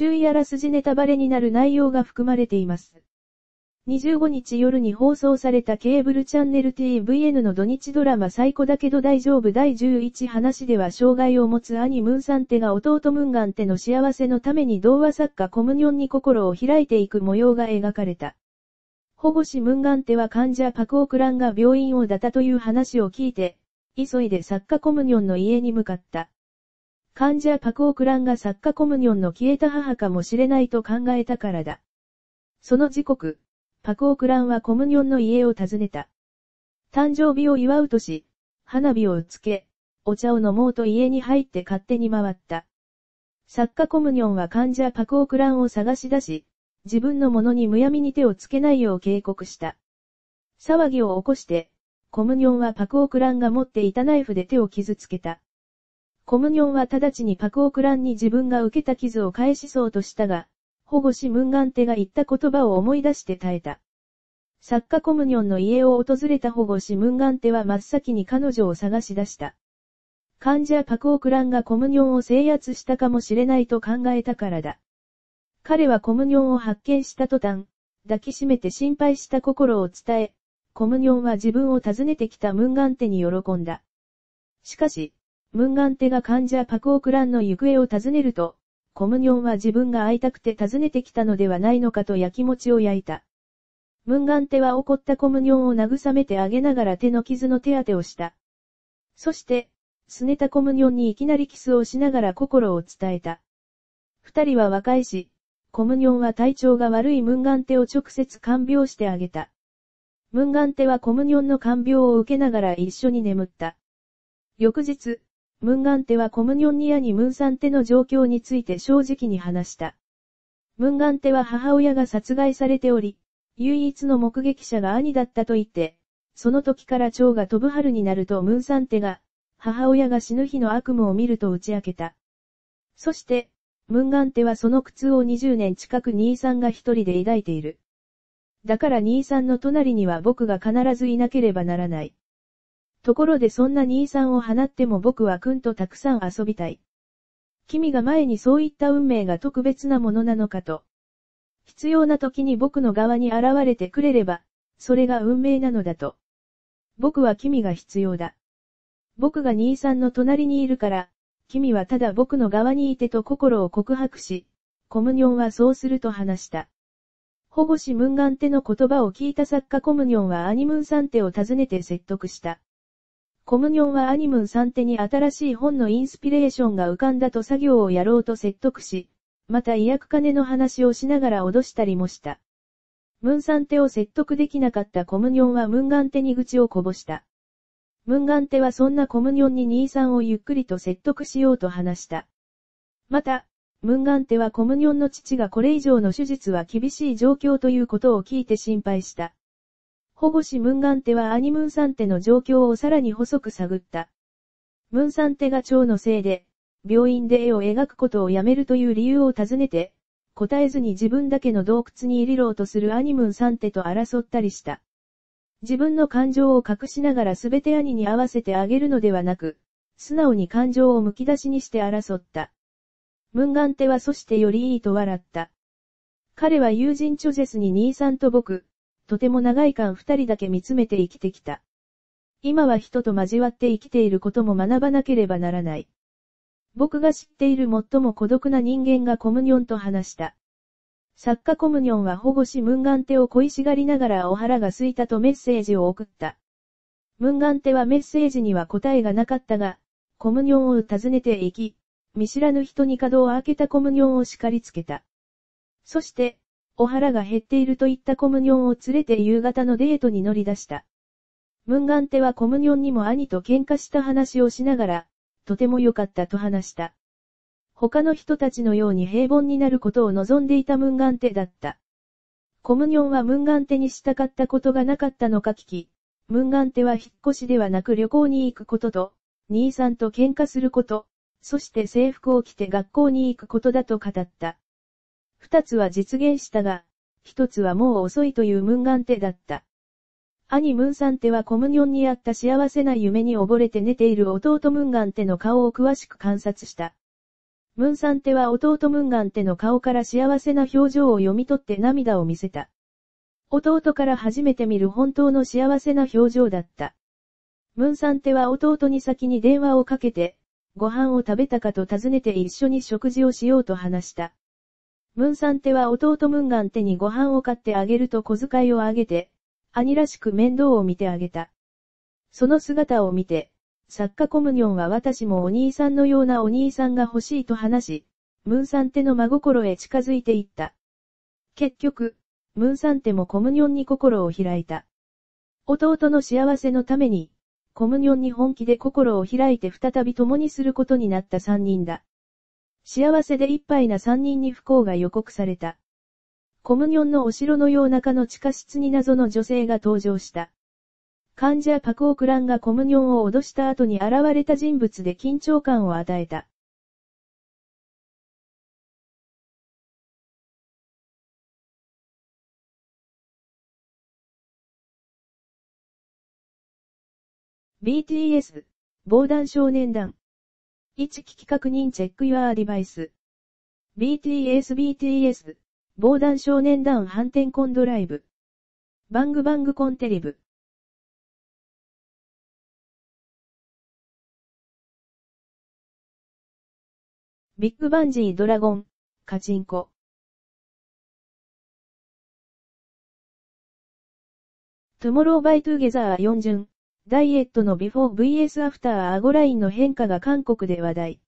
注意あらすじネタバレになる内容が含まれています。25日夜に放送されたケーブルチャンネル TVN の土日ドラマ最高だけど大丈夫第11話では障害を持つ兄ムンサンテが弟ムンガンテの幸せのために童話作家コムニョンに心を開いていく模様が描かれた。保護士ムンガンテは患者パクオクランが病院を出たという話を聞いて、急いで作家コムニョンの家に向かった。患者パクオクランが作家コムニョンの消えた母かもしれないと考えたからだ。その時刻、パクオクランはコムニョンの家を訪ねた。誕生日を祝うとし、花火をつけ、お茶を飲もうと家に入って勝手に回った。作家コムニョンは患者パクオクランを探し出し、自分のものにむやみに手をつけないよう警告した。騒ぎを起こして、コムニョンはパクオクランが持っていたナイフで手を傷つけた。コムニョンは直ちにパクオクランに自分が受けた傷を返しそうとしたが、保護しムンガンテが言った言葉を思い出して耐えた。作家コムニョンの家を訪れた保護しムンガンテは真っ先に彼女を探し出した。患者パクオクランがコムニョンを制圧したかもしれないと考えたからだ。彼はコムニョンを発見した途端、抱きしめて心配した心を伝え、コムニョンは自分を訪ねてきたムンガンテに喜んだ。しかし、ムンガンテが患者パクオクランの行方を尋ねると、コムニョンは自分が会いたくて訪ねてきたのではないのかと焼き餅を焼いた。ムンガンテは怒ったコムニョンを慰めてあげながら手の傷の手当てをした。そして、すねたコムニョンにいきなりキスをしながら心を伝えた。二人は和解し、コムニョンは体調が悪いムンガンテを直接看病してあげた。ムンガンテはコムニョンの看病を受けながら一緒に眠った。翌日、ムンガンテはコムニョンニアにムンサンテの状況について正直に話した。ムンガンテは母親が殺害されており、唯一の目撃者が兄だったと言って、その時から蝶が飛ぶ春になるとムンサンテが、母親が死ぬ日の悪夢を見ると打ち明けた。そして、ムンガンテはその苦痛を20年近く兄さんが一人で抱いている。だから兄さんの隣には僕が必ずいなければならない。ところでそんな兄さんを放っても僕はくんとたくさん遊びたい。君が前にそういった運命が特別なものなのかと。必要な時に僕の側に現れてくれれば、それが運命なのだと。僕は君が必要だ。僕が兄さんの隣にいるから、君はただ僕の側にいてと心を告白し、コムニョンはそうすると話した。保護しムンガンテの言葉を聞いた作家コムニョンはアニムンサンテを訪ねて説得した。コムニョンはアニムンさん手に新しい本のインスピレーションが浮かんだと作業をやろうと説得し、また医薬金の話をしながら脅したりもした。ムンサンテを説得できなかったコムニョンはムンガンテに口をこぼした。ムンガンテはそんなコムニョンに兄さんをゆっくりと説得しようと話した。また、ムンガンテはコムニョンの父がこれ以上の手術は厳しい状況ということを聞いて心配した。保護しムンガンテはアニムンサンテの状況をさらに細く探った。ムンサンテが蝶のせいで、病院で絵を描くことをやめるという理由を尋ねて、答えずに自分だけの洞窟に入りろうとするアニムンサンテと争ったりした。自分の感情を隠しながらすべて兄に合わせてあげるのではなく、素直に感情をむき出しにして争った。ムンガンテはそしてよりいいと笑った。彼は友人チョゼスに兄さんと僕、とても長い間二人だけ見つめて生きてきた。今は人と交わって生きていることも学ばなければならない。僕が知っている最も孤独な人間がコムニョンと話した。作家コムニョンは保護しムンガンテを恋しがりながらお腹が空いたとメッセージを送った。ムンガンテはメッセージには答えがなかったが、コムニョンを訪ねて行き、見知らぬ人に角を開けたコムニョンを叱りつけた。そして、お腹が減っているといったコムニョンを連れて夕方のデートに乗り出した。ムンガンテはコムニョンにも兄と喧嘩した話をしながら、とても良かったと話した。他の人たちのように平凡になることを望んでいたムンガンテだった。コムニョンはムンガンテにしたかったことがなかったのか聞き、ムンガンテは引っ越しではなく旅行に行くことと、兄さんと喧嘩すること、そして制服を着て学校に行くことだと語った。二つは実現したが、一つはもう遅いというムンガンテだった。兄ムンサンテはコムニョンにあった幸せな夢に溺れて寝ている弟ムンガンテの顔を詳しく観察した。ムンサンテは弟ムンガンテの顔から幸せな表情を読み取って涙を見せた。弟から初めて見る本当の幸せな表情だった。ムンサンテは弟に先に電話をかけて、ご飯を食べたかと尋ねて一緒に食事をしようと話した。ムンサンテは弟ムンガンテにご飯を買ってあげると小遣いをあげて、兄らしく面倒を見てあげた。その姿を見て、作家コムニョンは私もお兄さんのようなお兄さんが欲しいと話し、ムンサンテの真心へ近づいていった。結局、ムンサンテもコムニョンに心を開いた。弟の幸せのために、コムニョンに本気で心を開いて再び共にすることになった三人だ。幸せでいっぱいな三人に不幸が予告された。コムニョンのお城のよう中の地下室に謎の女性が登場した。患者パクオクランがコムニョンを脅した後に現れた人物で緊張感を与えた。BTS、防弾少年団。1機器確認チェック your device。BTS BTS、防弾少年団反転コンドライブ。バングバングコンテリブ。ビッグバンジードラゴン、カチンコ。トゥモローバイトゥゲザー4順、ダイエットのビフォー vs アフターアゴラインの変化が韓国で話題。